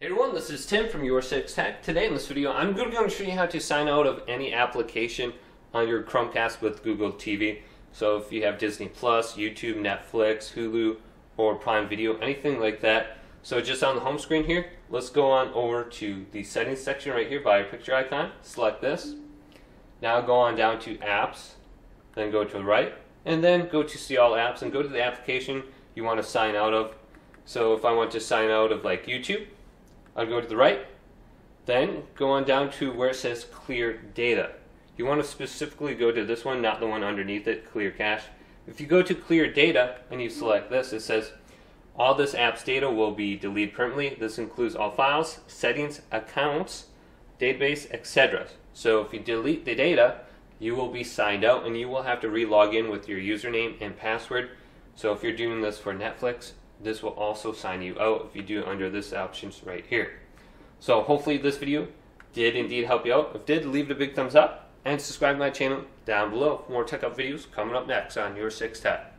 Hey everyone, this is Tim from Your Six Tech. Today in this video, I'm going to show you how to sign out of any application on your Chromecast with Google TV. So if you have Disney Plus, YouTube, Netflix, Hulu, or Prime Video, anything like that. So just on the home screen here, let's go on over to the settings section right here by your picture icon. Select this. Now go on down to apps, then go to the right, and then go to see all apps and go to the application you want to sign out of. So if I want to sign out of like YouTube, I'll go to the right, then go on down to where it says clear data. You want to specifically go to this one, not the one underneath it, clear cache. If you go to clear data and you select this, it says all this app's data will be deleted permanently. This includes all files, settings, accounts, database, etc. So if you delete the data, you will be signed out and you will have to re-log in with your username and password. So if you're doing this for Netflix, this will also sign you out if you do it under this options right here. So hopefully this video did indeed help you out. If did, leave it a big thumbs up and subscribe to my channel down below for more tech up videos coming up next on Your 6 Tech.